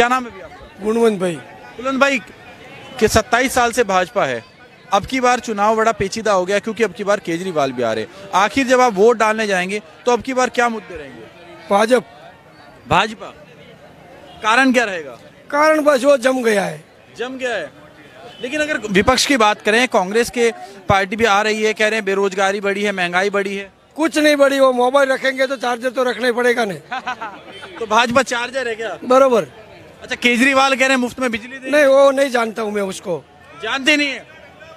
क्या नाम है भैया गुणवंत भाई। बुलंद भाई कि 27 साल से भाजपा है। अब की बार चुनाव बड़ा पेचीदा हो गया क्योंकि अब की बार केजरीवाल भी आ रहे हैं। आखिर जब आप वोट डालने जाएँगे तो अब की बार क्या मुद्दे रहेंगे? भाजपा। भाजपा। कारण क्या रहेगा? कारण बस वो जम गया है। जम गया है। लेकिन अगर विपक्ष की बात करें कांग्रेस के पार्टी भी आ रही है कह रहे हैं बेरोजगारी बढ़ी है महँगाई बढ़ी है। कुछ नहीं बड़ी वो मोबाइल रखेंगे तो चार्जर तो रखना ही पड़ेगा नहीं तो भाजपा चार्जर है क्या? बरोबर। अच्छा केजरीवाल कह रहे हैं मुफ़्त में बिजली दे नहीं वो नहीं जानता हूँ मैं उसको। जानते नहीं है।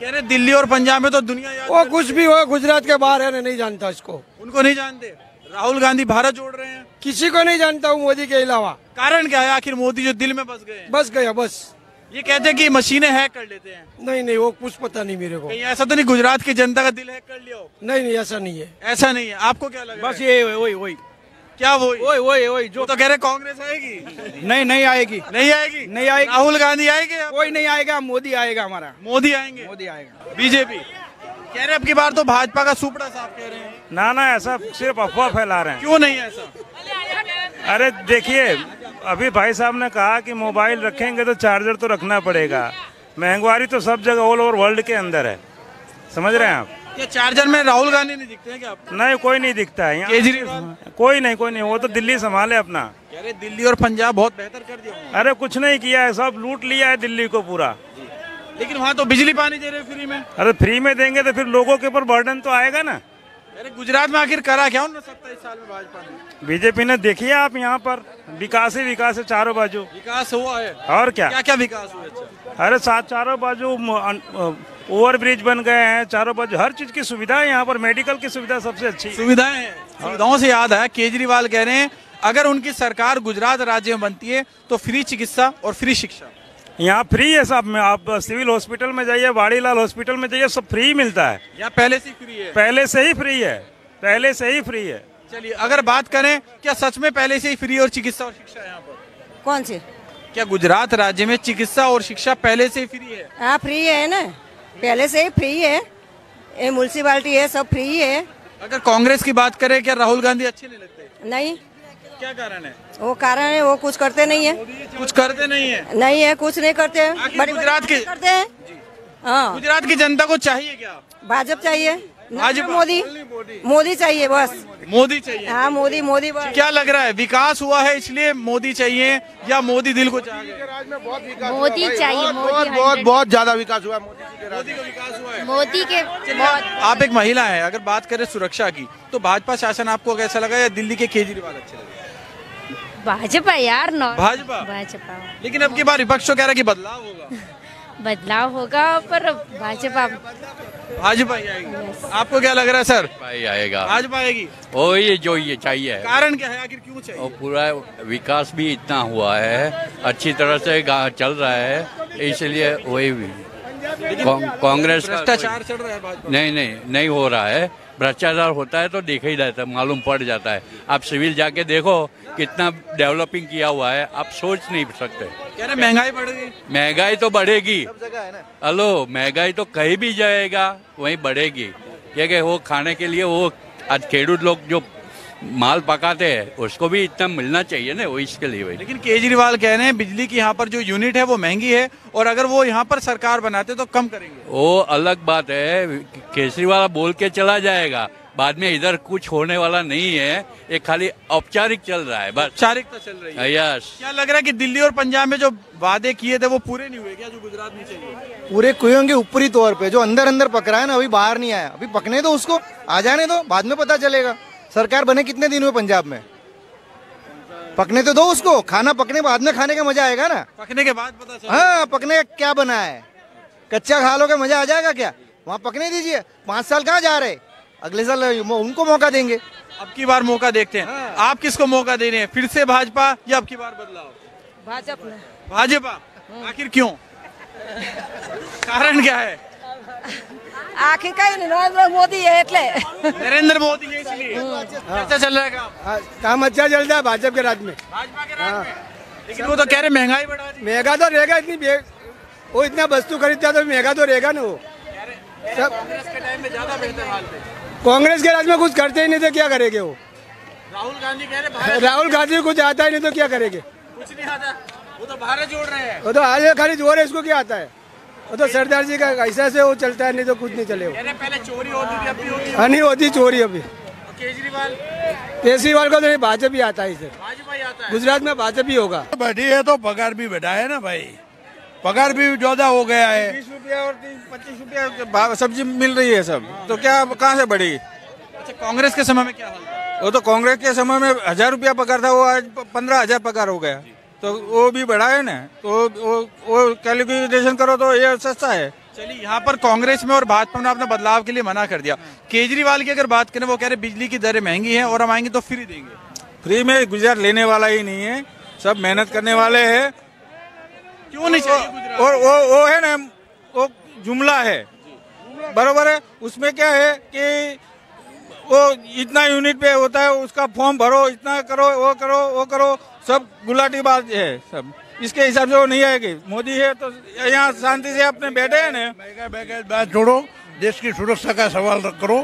कह रहे दिल्ली और पंजाब में तो दुनिया याद वो कुछ भी हो। गुजरात के बाहर है नहीं जानता इसको। उनको नहीं जानते। राहुल गांधी भारत जोड़ रहे हैं। किसी को नहीं जानता हूँ मोदी के अलावा। कारण क्या है? आखिर मोदी जो दिल में बस गए बस गया बस। ये कहते हैं कि मशीनें हैक कर लेते हैं। नहीं नहीं वो कुछ पता नहीं मेरे को। ऐसा तो नहीं गुजरात की जनता का दिल हैक कर लिया हो? नहीं नहीं ऐसा नहीं है। ऐसा नहीं है। आपको क्या लग बस ये वही वही। क्या वो वही वही वही जो जो तो कह रहे कांग्रेस आएगी। नहीं नहीं आएगी। नहीं आएगी? नहीं आएगी। राहुल गांधी आएँगे? कोई नहीं आएगा मोदी आएगा हमारा। मोदी आएँगे? मोदी आएगा। बीजेपी? कह रहे अब की बार तो भाजपा का सुपड़ा साफ़ कह रहे हैं। ना ना ऐसा सिर्फ़ अफवाह फैला रहे हैं। क्यों नहीं ऐसा? अरे देखिए अभी भाई साहब ने कहा कि मोबाइल रखेंगे तो चार्जर तो रखना पड़ेगा। महंगवारी तो सब जगह ऑल ओवर वर्ल्ड के अंदर है। समझ रहे हैं आप? क्या चार्जर में राहुल गांधी नहीं दिखते हैं क्या आप? नहीं कोई नहीं दिखता है केजरीवाल? कोई नहीं कोई नहीं वो तो दिल्ली संभाले अपना। रहे दिल्ली और पंजाब बहुत बेहतर कर दिया अरे कुछ नहीं किया है सब लूट लिया है दिल्ली को पूरा। लेकिन वहाँ तो बिजली पानी दे रहे हैं फ्री में। अरे फ्री में देंगे तो फिर लोगों के ऊपर बर्डन तो आएगा ना। अरे गुजरात में आखिर करा क्या उन्होंने सत्ताईस साल में भाजपा ने? बीजेपी ने देखिए आप यहाँ पर? विकास ही विकास है चारों बाजू। विकास हुआ है। और क्या? क्या क्या विकास हुआ अच्छा। अरे सात चारों बाजू ओवर ब्रिज बन गए हैं चारों बाजू हर चीज़ की सुविधा है यहाँ पर मेडिकल की सुविधा सबसे अच्छी। है। सुविधाएँ हैं सुविधाओं से याद है केजरीवाल कह रहे हैं अगर उनकी सरकार गुजरात राज्य में बनती है तो फ्री चिकित्सा और फ्री शिक्षा। यहाँ फ्री है सब में आप सिविल हॉस्पिटल में जाइए वाड़ीलाल हॉस्पिटल में जाइए सब फ्री मिलता है। या पहले से फ्री है? पहले से ही फ्री है पहले से ही फ्री है। चलिए अगर बात करें क्या सच में पहले से ही फ्री और चिकित्सा और शिक्षा है यहाँ पर? कौन से? क्या गुजरात राज्य में चिकित्सा और शिक्षा पहले से ही फ्री है? हाँ फ्री है ना। पहले से ही फ्री है। ये म्यूनसिपाली है सब फ्री है। अगर कांग्रेस की बात करें क्या राहुल गांधी अच्छे नहीं लगते? नहीं। क्या कारण है? वो कारण है वो कुछ करते नहीं है। कुछ करते नहीं है? नहीं है कुछ नहीं करते। हैं गुजरात के- करते हैं। हाँ। गुजरात की जनता को चाहिए क्या? भाजपा चाहिए। भाजपा। मोदी। मोदी। चाहिए बस। मोदी चाहिए। हाँ मोदी मोदी बस। क्या लग रहा है विकास हुआ है इसलिए मोदी चाहिए या मोदी दिल को चाहिए मोदी चाहिए मोदी बहुत बहुत बहुत ज़्यादा विकास हुआ है मोदी के का विकास हुआ है। मोदी के बहुत आप एक महिला है अगर बात करें सुरक्षा की तो भाजपा शासन आपको कैसा लगा या दिल्ली के केजरीवाल अच्छे लगे? भाजपा यार नौ भाजपा? भाजपा। लेकिन अब की बार विपक्ष तो कह रहा है कि बदलाव होगा। बदलाव होगा पर भाजपा भाजपा आएगी। आपको क्या लग रहा है सर? भाई आएगा। भाजपा आएगी। वो ये जो ये चाहिए। कारण क्या है? आखिर क्यों चाहिए? और पूरा विकास भी इतना हुआ है अच्छी तरह से चल रहा है इसलिए वही भी। कांग्रेस का भ्रष्टाचार चल रहा है भाजपा। नहीं नहीं नहीं हो रहा है। भ्रष्टाचार होता है तो देखा ही जाता है मालूम पड़ जाता है। आप सिविल जाके देखो कितना डेवलपिंग किया हुआ है आप सोच नहीं सकते। कह रहे महँगाई बढ़ेगी। महँगाई तो बढ़ेगी। हेलो महँगाई तो कहीं भी जाएगा वहीं बढ़ेगी। क्योंकि वो खाने के लिए वो आज खेडूत लोग जो माल पकाते हैं उसको भी इतना मिलना चाहिए ना वो इसके लिए भाई। लेकिन केजरीवाल कह रहे हैं बिजली की यहाँ पर जो यूनिट है वो महँगी है और अगर वो यहाँ पर सरकार बनाते तो कम करेंगे। वो अलग बात है केजरीवाल बोल के चला जाएगा। बाद में इधर कुछ होने वाला नहीं है ये खाली औपचारिक चल रहा है बस। औपचारिकता चल रही है। यस। क्या लग रहा है कि दिल्ली और पंजाब में जो वादे किए थे वो पूरे नहीं हुए क्या जो गुजरात में चाहिए पूरे कुएँ के ऊपरी तौर पे जो अंदर अंदर पक रहा है ना अभी बाहर नहीं आया। अभी पकने दो उसको आ जाने दो बाद में पता चलेगा। सरकार बने कितने दिन हुए पंजाब में? पकने तो दो उसको खाना पकने बाद में खाने का मज़ा आएगा ना। पकने के बाद पता हाँ पकने का क्या बना है? कच्चा खा लोगे मज़ा आ जाएगा क्या? वहाँ पकने दीजिए। पाँच साल कहाँ जा रहे? अगले साल उनको मौका देंगे अब की बार मौका देखते हैं आप किसको मौका दे रहे हैं फिर से भाजपा या अब की बार बदलाव भाजपा ने भाजपा आखिर क्यों कारण क्या है आखिर कहीं नहीं नरेंद्र मोदी है એટલે नरेंद्र मोदी है इसलिए कैसा चल रहा है काम हाँ, काम अच्छा चलता है भाजपा के राज में भाजपा के राज में लेकिन वो तो कह रहे महंगाई बढ़ा दी महंगा तो रहेगा इतनी बे- वो इतना वस्तु खरीदता तो महंगा तो रहेगा ना वो सब कांग्रेस के टाइम में ज्यादा बेहतर हाल थे कांग्रेस के राज में कुछ करते ही नहीं तो क्या करेंगे वो? राहुल गांधी कह रहे भारत राहुल गांधी कुछ आता ही नहीं तो क्या करेंगे? कुछ नहीं आता। वो तो भारत जोड़ रहे हैं। वो तो आज खाली ज़ोर है इसको क्या आता है? वो तो सरदार जी का ऐसा से वो चलता है नहीं तो कुछ नहीं चले पहले चोरी होती थी अब भी होती है। हाँ नहीं होती चोरी अभी। केजरीवाल? केजरीवाल को तो नहीं भाजपा ही आता है इसे। भाजपा ही आता है। गुजरात में भाजपा ही होगा। बढ़ी है तो पगार भी बढ़ा है ना भाई। पगार भी ज़्यादा हो गया है। बीस रुपया और पच्चीस रुपया सब्ज़ी मिल रही है सब। तो क्या कहाँ से बढ़ेगी अच्छा कांग्रेस के समय में क्या हाल? था वो तो कांग्रेस के समय में हज़ार रुपया पगार था वो आज पंद्रह हज़ार पगार हो गया। तो वो भी बढ़ा है ना? तो वो वो कैलकुलेशन करो तो ये सस्ता है। चलिए यहाँ पर कांग्रेस में और भाजपा ने अपने बदलाव के लिए मना कर दिया। केजरीवाल की अगर बात करें वो कह रहे बिजली की दरें महँगी हैं और हम आएँगे तो फ्री देंगे। फ्री में गुजरात लेने वाला ही नहीं है। सब मेहनत करने वाले हैं। क्यों नहीं चाहिए और वो वो है ना वो जुमला है। बरोबर है उसमें क्या है कि वो इतना यूनिट पे होता है उसका फॉर्म भरो इतना करो वो करो वो करो सब गुलाटी बात है सब। इसके हिसाब से वो नहीं आएगी। मोदी है तो यहाँ शांति से अपने बैठे हैं ना। बात छोड़ो देश की सुरक्षा का सवाल करो।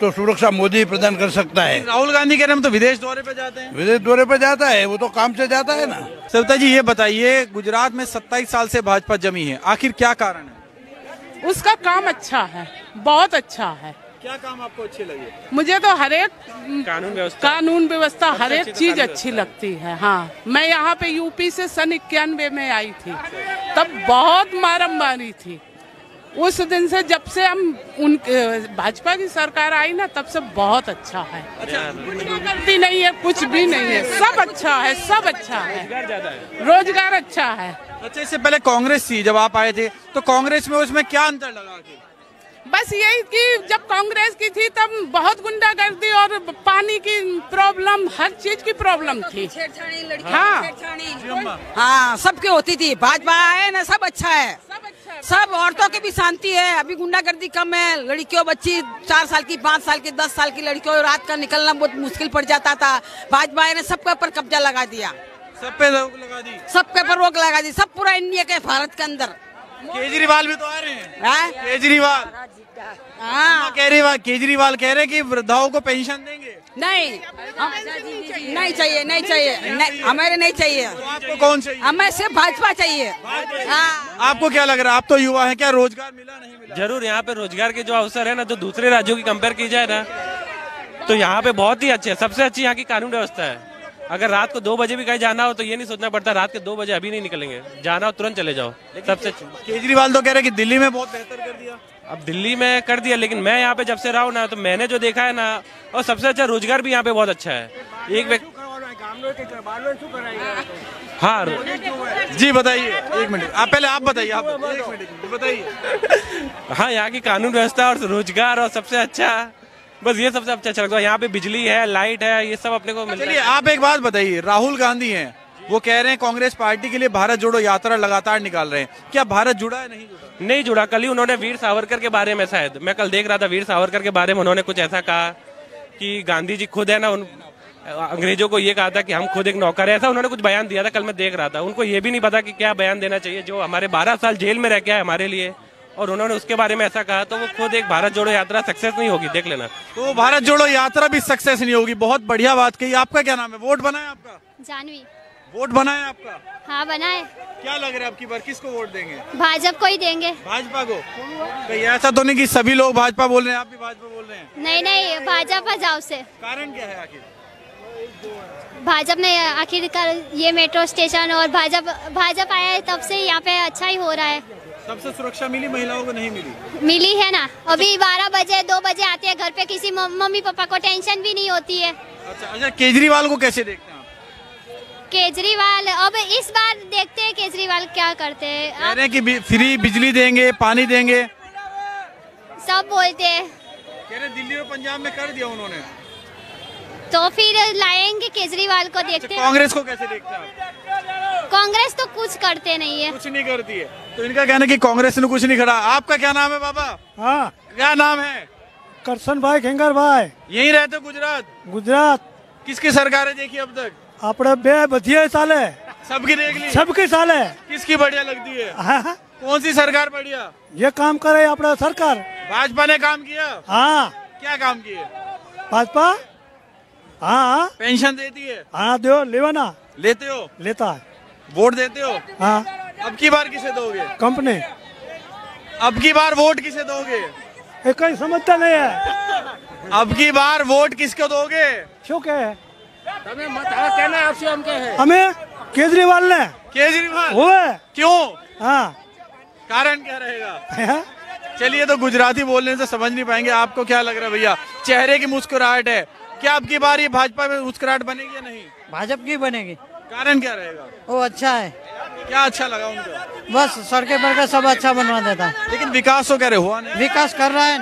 तो सुरक्षा मोदी प्रदान कर सकता है। राहुल गांधी कह रहे हम तो विदेश दौरे पे जाते हैं। विदेश दौरे पर जाता है वो तो काम से जाता है ना। सविता जी ये बताइए गुजरात में 27 साल से भाजपा जमी है आखिर क्या कारण है? उसका काम अच्छा है बहुत अच्छा है। क्या काम आपको अच्छे लगे? मुझे तो हर एक कानून व्यवस्था। कानून व्यवस्था हर एक चीज़ अच्छी लगती है हाँ। मैं यहाँ पे यूपी से सन इक्यानवे में आई थी तब बहुत मारम मारी थी। उस दिन से जब से हम उन भाजपा की सरकार आई ना तब से बहुत अच्छा है। गलती नहीं है कुछ भी नहीं है। सब अच्छा है सब अच्छा है। रोज़गार अच्छा है। अच्छा इससे पहले कांग्रेस थी जब आप आए थे तो कांग्रेस में उसमें क्या अंतर लगा? बस यही कि जब कांग्रेस की थी तब बहुत गुंडागर्दी और पानी की प्रॉब्लम हर चीज़ की प्रॉब्लम थी। हाँ। हाँ सबकी होती थी। भाजपा है ना सब अच्छा है। सब अच्छा सब औरतों की भी शांति है। अभी गुंडागर्दी कम है। लड़कियों बच्ची चार साल की पाँच साल की दस साल की लड़कियों रात का निकलना बहुत मुश्किल पड़ जाता था। भाजपा ने सबके ऊपर कब्जा लगा दिया। सब पे रोक लगा दी। सबके ऊपर रोक लगा दी। सब पूरा इंडिया के भारत के अंदर। केजरीवाल भी तो आ रहे हैं। हाँ? केजरीवाल। केजरीवाल केजरीवाल कह रहे हैं कि वृद्धाओं को पेंशन देंगे। नहीं। नहीं चाहिए। नहीं चाहिए नहीं, हमारे नहीं चाहिए। तो आपको कौन चाहिए? हमें सिर्फ़ भाजपा चाहिए। हाँ। आपको क्या लग रहा है? आप तो युवा हैं क्या रोज़गार मिला नहीं मिला? ज़रूर यहाँ पे रोज़गार के जो अवसर है ना जो दूसरे राज्यों की कंपेयर की जाए ना तो यहाँ पे बहुत ही अच्छे है। सबसे अच्छी यहाँ की कानून व्यवस्था है। अगर रात को दो बजे भी कहीं जाना हो तो ये नहीं सोचना पड़ता रात के दो बजे अभी नहीं निकलेंगे। जाना हो तुरंत चले जाओ। सबसे केजरीवाल तो कह रहे कि दिल्ली में बहुत बेहतर कर दिया। अब दिल्ली में कर दिया लेकिन मैं यहाँ पे जब से रहा हूँ ना तो मैंने जो देखा है ना और सबसे अच्छा रोज़गार भी यहाँ पे बहुत अच्छा है। एक व्यक्ति हाँ? जी बताइए। एक मिनट। आप पहले आप बताइए आप एक मिनट बताइए। हाँ यहाँ की कानून व्यवस्था और रोज़गार और सबसे अच्छा। बस ये सबसे अच्छा लगता है। यहाँ पे बिजली है लाइट है ये सब अपने को चलिए है। आप एक बात बताइए राहुल गांधी हैं वो कह रहे हैं कांग्रेस पार्टी के लिए भारत जोड़ो यात्रा लगातार निकाल रहे हैं। क्या भारत जुड़ा है नहीं जुड़ा? नहीं जुड़ा। कल ही उन्होंने वीर सावरकर के बारे में शायद मैं कल देख रहा था वीर सावरकर के बारे में उन्होंने कुछ ऐसा कहा कि गांधी जी खुद है ना उन अंग्रेज़ों को ये कहा था कि हम खुद एक नौकर है। ऐसा उन्होंने कुछ बयान दिया था कल मैं देख रहा था। उनको ये भी नहीं पता कि क्या बयान देना चाहिए। जो हमारे बारह साल जेल में रह के आए हमारे लिए और उन्होंने उसके बारे में ऐसा कहा तो वो खुद एक भारत जोड़ो यात्रा सक्सेस नहीं होगी देख लेना। तो भारत जोड़ो यात्रा भी सक्सेस नहीं होगी बहुत बढ़िया बात कही। आपका क्या नाम है? वोट बनाए आपका? जानवी। वोट बनाए आपका? हाँ बनाए। क्या लग रहा है आपकी बार? किसको वोट देंगे? भाजपा को ही देंगे। भाजपा को? कहीं ऐसा तो नहीं कि सभी लोग भाजपा बोल रहे हैं आप भी भाजपा बोल रहे हैं। नहीं नहीं भाजपा जाओ से। कारण क्या है आखिर? भाजपा ने आखिरकार ये मेट्रो स्टेशन और भाजपा भाजपा आया है तब से यहाँ पे अच्छा ही हो रहा है। सबसे सुरक्षा मिली महिलाओं को नहीं मिली? मिली है ना। अभी बारह बजे दो बजे आते हैं घर पे किसी मम्मी पापा को टेंशन भी नहीं होती है। अच्छा अच्छा केजरीवाल को कैसे देखते हैं केजरीवाल अब इस बार देखते हैं केजरीवाल क्या करते हैं। कि फ्री बिजली देंगे पानी देंगे। सब बोलते हैं। कह रहे दिल्ली और पंजाब में कर दिया उन्होंने। तो फिर लाएंगे केजरीवाल को देखते हैं कांग्रेस को कैसे देखते हैं आप कांग्रेस तो कुछ करते नहीं है कुछ नहीं करती है तो इनका कहना है कि कांग्रेस ने कुछ नहीं करा आपका क्या नाम है बाबा हाँ क्या नाम है करसन भाई खेंगर भाई यहीं रहते हो गुजरात गुजरात किसकी सरकार है देखी अब तक આપણે બે બધી ચાલે सबकी देख ली सबकी चाले किसकी बढ़िया लगती है हाँ, कौन सी सरकार बढ़िया ये काम करे આપણે सरकार भाजपा ने काम किया हाँ क्या काम किए भाजपा हाँ पेंशन देती है। हाँ दो लेवाना लेते हो? लेता है। वोट देते हो? हाँ। अब की बार किसे दोगे? कंपनी। अब की बार वोट किसे दोगे? कोई समझता नहीं है। अब की बार वोट किसको दोगे? क्यों क्या है कहना आपसे हम क्या है। हमें केजरीवाल ने। केजरीवाल? वो है। क्यों? हाँ। कारण क्या रहेगा? हाँ? चलिए तो गुजराती बोलने से समझ नहीं पाएँगे। आपको क्या लग रहा है भैया? चेहरे की मुस्कुराहट है। क्या आपकी बारी भाजपा में मुस्कुराहट बनेगी या नहीं? भाजपा की बनेगी। कारण क्या रहेगा? वो अच्छा है। क्या अच्छा लगा उनको? बस सड़कें पर सब अच्छा बनवा देता। है लेकिन विकास तो कह रहे हुआ नहीं। विकास कर रहा है।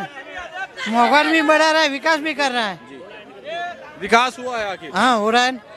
मोहन भी बढ़ा रहा है विकास भी कर रहा है। विकास हुआ है आखिर। हाँ हो रहा है।